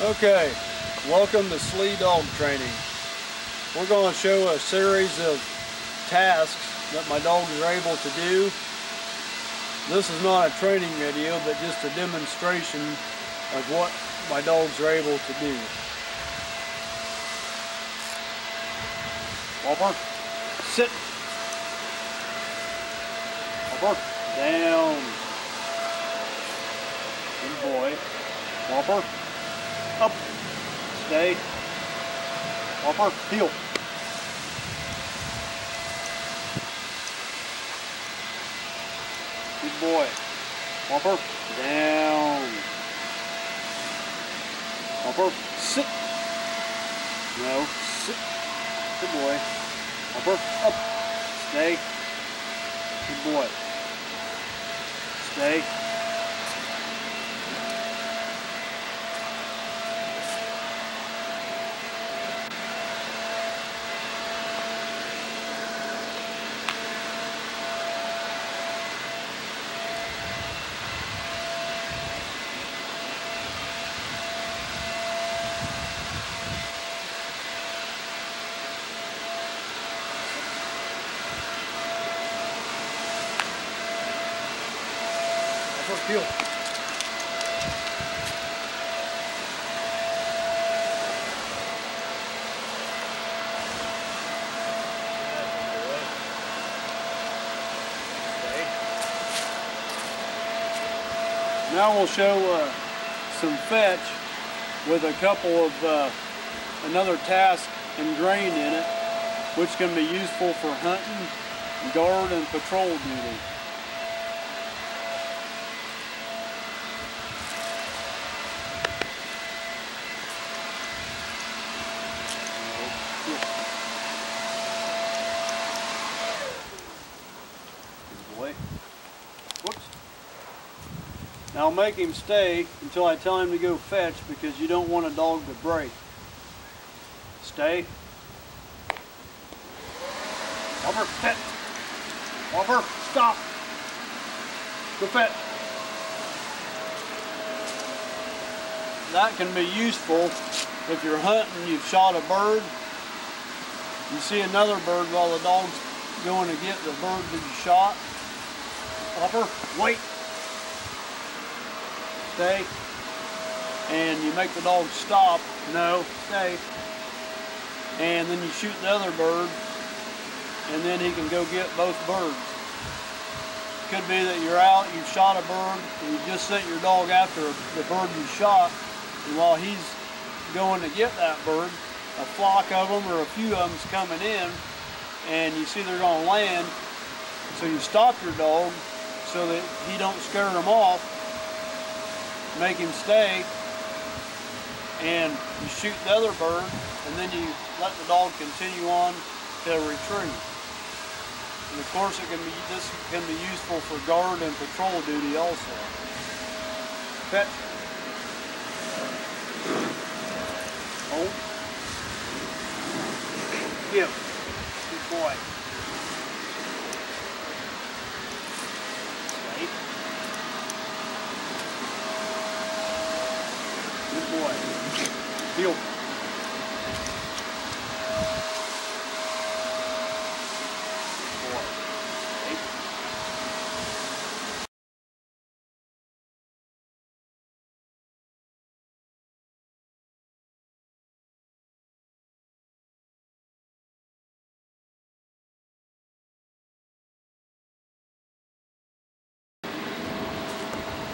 Okay, welcome to Slee Dog Training. We're going to show a series of tasks that my dogs are able to do. This is not a training video, but just a demonstration of what my dogs are able to do. Whopper, sit. Whopper, down. Good boy. Whopper, up, stay, Whopper, heel. Good boy. Whopper, down. Whopper, sit. No, sit. Good boy. Whopper, up, stay. Good boy. Stay. Whopper, heel. Now we'll show uh, some fetch with a couple of uh, another task ingrained in it, which can be useful for hunting, guard, and patrol duty. Good boy. Whoops. I'll make him stay until I tell him to go fetch because you don't want a dog to break. Stay. Whopper, fit. Whopper, stop. Go fetch. That can be useful if you're hunting, you've shot a bird, you see another bird while the dog's going to get the bird that you shot. Whopper, wait. Stay. And you make the dog stop. No, stay. And then you shoot the other bird, and then he can go get both birds. Could be that you're out, you've shot a bird, and you just sent your dog after the bird you shot, and while he's going to get that bird, a flock of them or a few of them's coming in, and you see they're to land, so you stop your dog so that he don't scare them off, make him stay, and you shoot the other bird, and then you let the dog continue on to retrieve. And of course, it can be this can be useful for guard and patrol duty also. Fetch. Oh. Hold. Give. Good boy. Boy. Stay.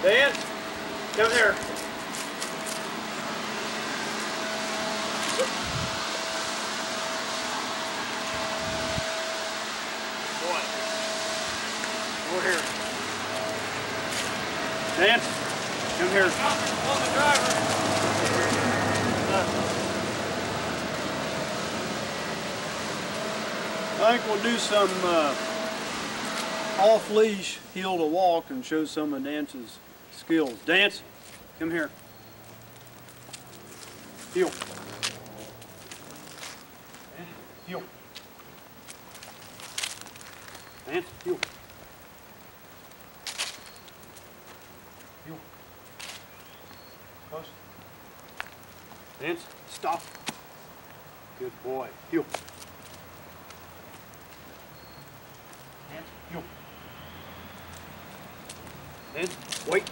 Dan, come here. Boy. Over here. Dan, come here. The driver. I think we'll do some uh, off-leash heel to walk and show some of Dance's skills. Dance, come here. Heel. Heel. Dance, heel. Heel. Stop. Good boy. Heel. Hands, heel. Hands, wait.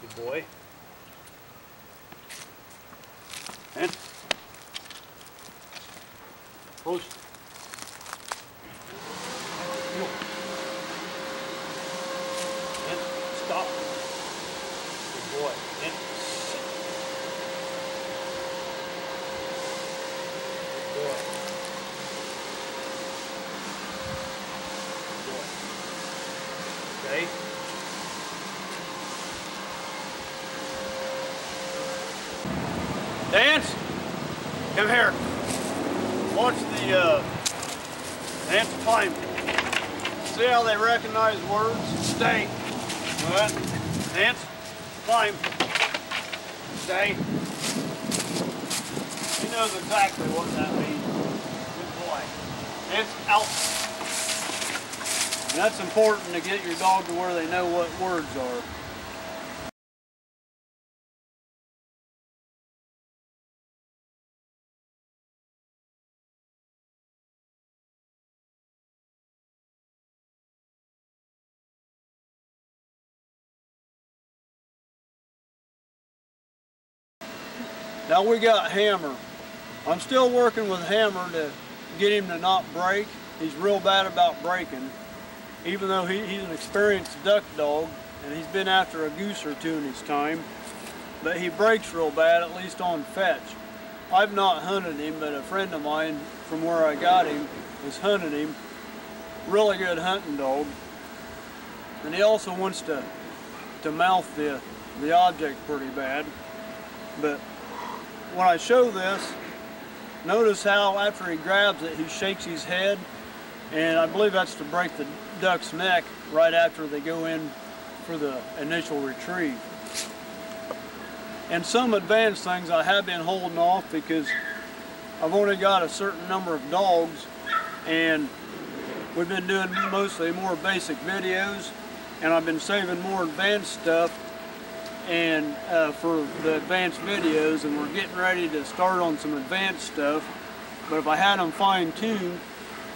Good boy. Hands. Push. Heel. And stop. Good boy. Sit. Good boy. Good boy. Okay. Dance. Come here. Watch the uh, dance climb. See how they recognize words? Stay. Good. Dance. Climb. Stay. He knows exactly what that means. Good boy. Dance out. And that's important to get your dog to where they know what words are. Now we got Hammer. I'm still working with Hammer to get him to not break. He's real bad about breaking, even though he, he's an experienced duck dog and he's been after a goose or two in his time. But he breaks real bad, at least on fetch. I've not hunted him, but a friend of mine from where I got him was hunting him. Really good hunting dog. And he also wants to, to mouth the, the object pretty bad. But when I show this, notice how after he grabs it, he shakes his head, and I believe that's to break the duck's neck right after they go in for the initial retrieve. And some advanced things I have been holding off because I've only got a certain number of dogs, and we've been doing mostly more basic videos, and I've been saving more advanced stuff and uh, for the advanced videos and we're getting ready to start on some advanced stuff but if I had them fine-tuned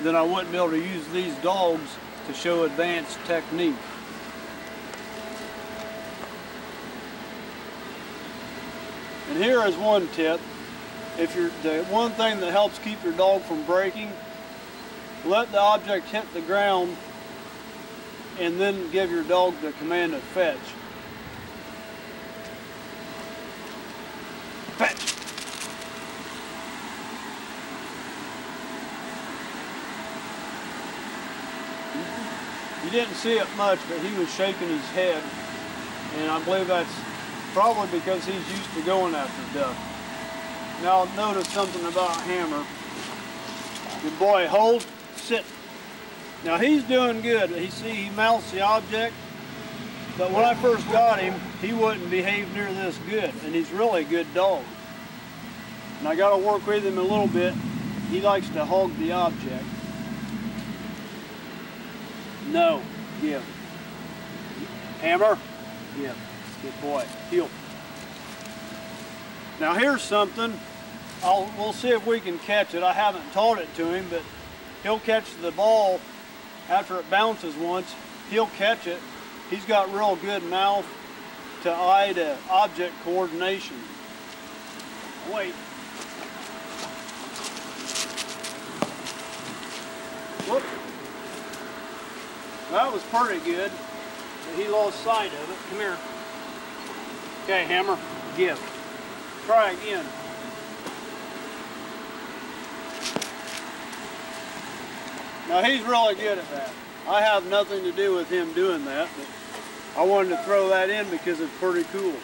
then I wouldn't be able to use these dogs to show advanced technique. And here is one tip. If you're the one thing that helps keep your dog from breaking, let the object hit the ground and then give your dog the command to fetch. Fetch. You didn't see it much, but he was shaking his head. And I believe that's probably because he's used to going after duck. Now notice something about Hammer. Good boy, hold, sit. Now he's doing good. He see he mounts the object, but when I first got him, he wouldn't behave near this good, and he's really a good dog. And I got to work with him a little bit. He likes to hog the object. No, give. Hammer, give. Good boy. Heel. Now here's something. I'll, we'll see if we can catch it. I haven't taught it to him, but he'll catch the ball after it bounces once. He'll catch it. He's got real good mouth to eye to object coordination. Wait. Whoop. That was pretty good, but he lost sight of it. Come here. Okay, hammer, give. Try again. Now he's really good at that. I have nothing to do with him doing that, I wanted to throw that in because it's pretty cool.